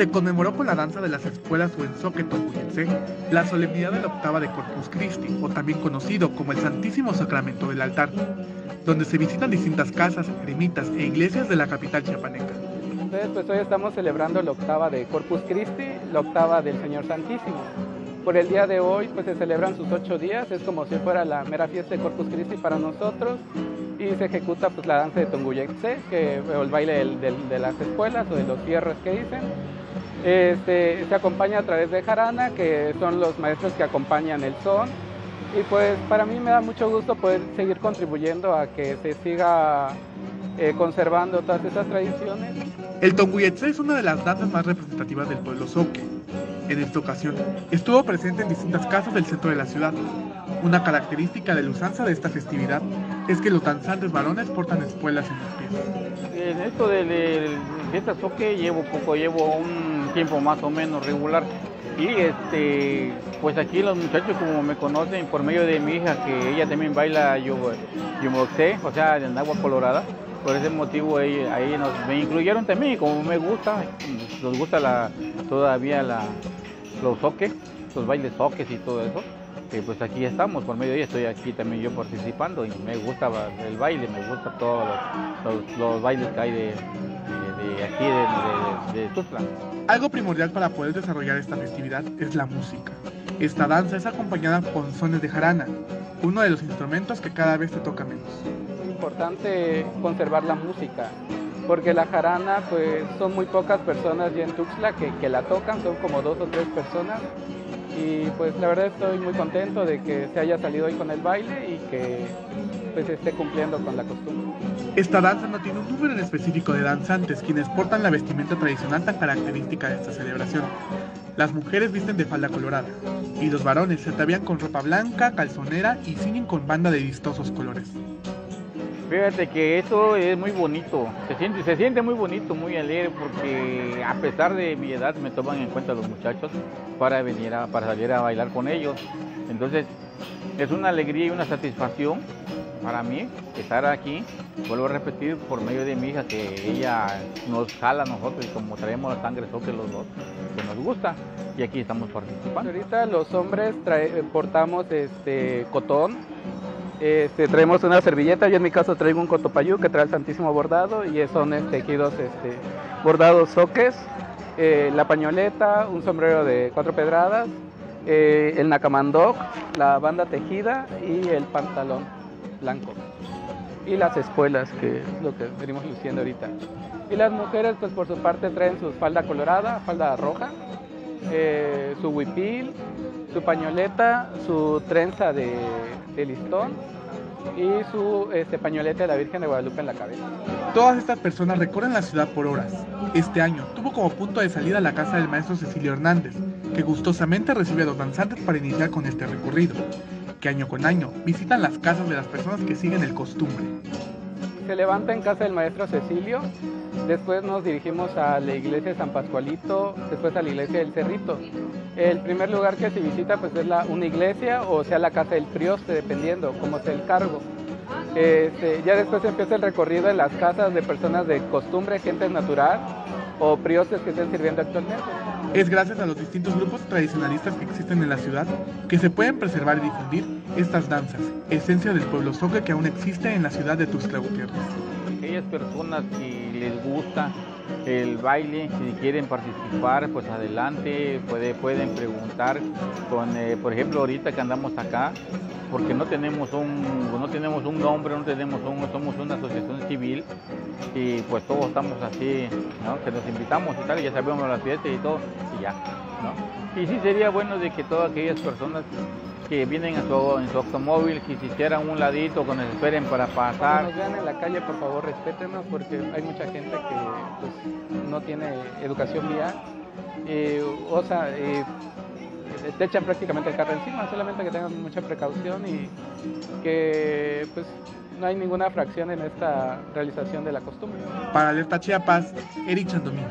se conmemoró con la danza de las escuelas Tonguyense la solemnidad de la octava de Corpus Christi, o también conocido como el Santísimo Sacramento del Altar, donde se visitan distintas casas, ermitas e iglesias de la capital chiapaneca. Entonces, pues hoy estamos celebrando la octava de Corpus Christi, la octava del Señor Santísimo. Por el día de hoy, pues se celebran sus ocho días, es como si fuera la mera fiesta de Corpus Christi para nosotros y se ejecuta pues la danza de Tonguyetse, que o el baile de las escuelas o de los fierros que dicen. Este, se acompaña a través de jarana, que son los maestros que acompañan el son. Y pues para mí me da mucho gusto poder seguir contribuyendo a que se siga eh, conservando todas esas tradiciones. El Tonguyetse es una de las danzas más representativas del pueblo Soque. En esta ocasión estuvo presente en distintas casas del centro de la ciudad. Una característica de la usanza de esta festividad es que los danzantes varones portan espuelas en los pies. En esto de, esta Soque llevo poco, llevo un tiempo más o menos regular. Y este, pues aquí los muchachos como me conocen por medio de mi hija, que ella también baila yo, sé o sea, en agua colorada. Por ese motivo ahí, ahí nos, me incluyeron también, como me gusta, nos gusta la, todavía la, los soques, los bailes soques y todo eso. Que pues aquí estamos, por medio de estoy aquí también yo participando y me gusta el baile, me gusta todos los, los, bailes que hay de, de, aquí de, de, de algo primordial para poder desarrollar esta festividad es la música. Esta danza es acompañada con sones de jarana, uno de los instrumentos que cada vez se toca menos. Es importante conservar la música, porque la jarana pues son muy pocas personas ya en Tuxtla que, que la tocan, son como dos o tres personas pues la verdad estoy muy contento de que se haya salido hoy con el baile y que pues esté cumpliendo con la costumbre. Esta danza no tiene un número en específico de danzantes quienes portan la vestimenta tradicional tan característica de esta celebración. Las mujeres visten de falda colorada y los varones se atavían con ropa blanca, calzonera y ciñen con banda de vistosos colores. Fíjate que eso es muy bonito, se siente, se siente muy bonito, muy alegre, porque a pesar de mi edad me toman en cuenta los muchachos para venir a, para salir a bailar con ellos. Entonces es una alegría y una satisfacción para mí estar aquí. Vuelvo a repetir por medio de mi hija que ella nos jala a nosotros y como traemos la sangre sobre los dos, que nos gusta y aquí estamos participando. Ahorita los hombres portamos este cotón este, traemos una servilleta, yo en mi caso traigo un cotopayú que trae el santísimo bordado y son este, tejidos este, bordados soques, eh, la pañoleta, un sombrero de cuatro pedradas, eh, el nacamandoc, la banda tejida y el pantalón blanco. Y las espuelas, que es lo que venimos luciendo ahorita. Y las mujeres, pues por su parte, traen su falda colorada, falda roja, eh, su huipil, su pañoleta, su trenza de, listón y su este, pañoleta de la Virgen de Guadalupe en la cabeza. Todas estas personas recorren la ciudad por horas. Este año tuvo como punto de salida la casa del maestro Cecilio Hernández, que gustosamente recibe a los danzantes para iniciar con este recorrido, que año con año visitan las casas de las personas que siguen el costumbre. Se levanta en casa del maestro Cecilio Después nos dirigimos a la iglesia de San Pascualito, después a la iglesia del Cerrito. El primer lugar que se visita pues es una iglesia o sea la casa del prioste, dependiendo cómo sea el cargo. Este, ya después empieza el recorrido en las casas de personas de costumbre, gente natural o priostes que estén sirviendo actualmente. Es gracias a los distintos grupos tradicionalistas que existen en la ciudad que se pueden preservar y difundir estas danzas, esencia del pueblo soque que aún existe en la ciudad de Tuxtla Gutiérrez aquellas personas que les gusta el baile, si quieren participar, pues adelante, puede, pueden preguntar con, eh, por ejemplo, ahorita que andamos acá, porque no tenemos un, no tenemos un nombre, no tenemos un, somos una asociación civil y pues todos estamos así, ¿no? Que nos invitamos y tal, y ya sabemos las fiestas y todo, y ya, ¿no? Y sí sería bueno de que todas aquellas personas que vienen en su, en su automóvil, que se hicieran un ladito, cuando se esperen para pasar. Cuando nos vean en la calle, por favor, respétenos, porque hay mucha gente que pues, no tiene educación vial. o sea, te echan prácticamente el carro encima, solamente que tengan mucha precaución y que pues no hay ninguna fracción en esta realización de la costumbre. Para Alerta Chiapas, Eric Chandomín.